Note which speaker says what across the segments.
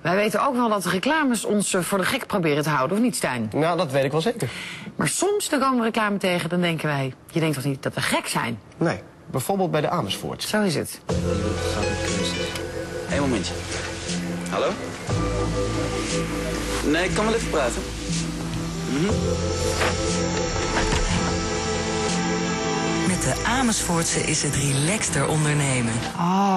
Speaker 1: Wij weten ook wel dat de reclames ons eh, voor de gek proberen te houden, of niet, Stijn?
Speaker 2: Nou, dat weet ik wel zeker.
Speaker 1: Maar soms dan komen we reclame tegen, dan denken wij... je denkt toch niet dat we gek zijn?
Speaker 2: Nee, bijvoorbeeld bij de Amersfoort.
Speaker 1: Zo is het.
Speaker 3: Eén momentje. Hallo? Nee, ik kan wel even praten.
Speaker 4: Met de Amersfoortse is het relaxter ondernemen.
Speaker 1: Oh,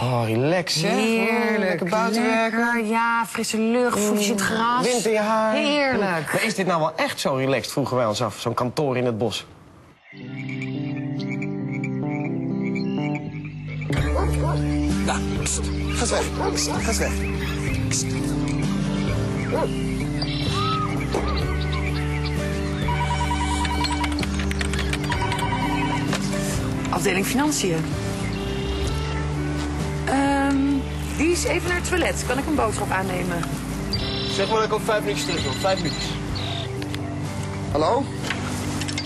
Speaker 2: Oh, relax, hè?
Speaker 1: heerlijk.
Speaker 2: Lekker
Speaker 1: Ja, frisse lucht, voetjes in het gras.
Speaker 2: Wind in je haar.
Speaker 1: Heerlijk.
Speaker 2: Maar is dit nou wel echt zo relaxed, vroegen wij ons af. Zo'n kantoor in het bos.
Speaker 3: Nou, pst. Ga eens weg. Pst, Ga eens weg.
Speaker 1: Afdeling Financiën. Ehm, die is even naar het toilet. Kan ik een boodschap aannemen?
Speaker 2: Zeg maar dat ik op vijf minuutjes terug wil. Vijf minuutjes.
Speaker 5: Hallo?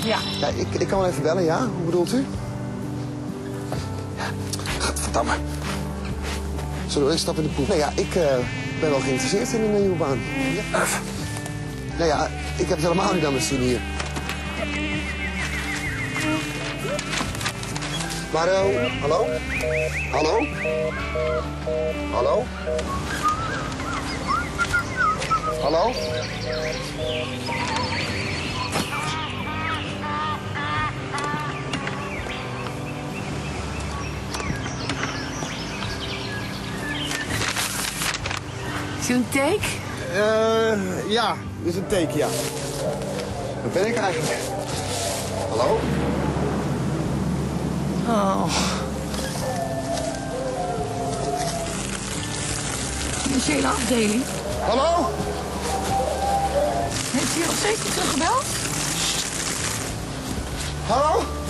Speaker 1: Ja.
Speaker 5: Ja, ik, ik kan wel even bellen, ja? Hoe bedoelt u? Ja, Gadverdamme. Zullen we eens stappen in de poep? Nou ja, ik eh, ben wel geïnteresseerd in een nieuwe baan. Ja. Nou ja, ik heb het helemaal niet aan mijn zin hier. Maar, hallo? Hallo? Hallo? Hallo?
Speaker 1: Is u een take?
Speaker 5: Eh, ja, dit is een teken, ja. Waar ben ik eigenlijk? Hallo?
Speaker 1: Oh. Financiële afdeling.
Speaker 5: Hallo?
Speaker 1: Heeft u nog steeds niet teruggebeld?
Speaker 5: Hallo?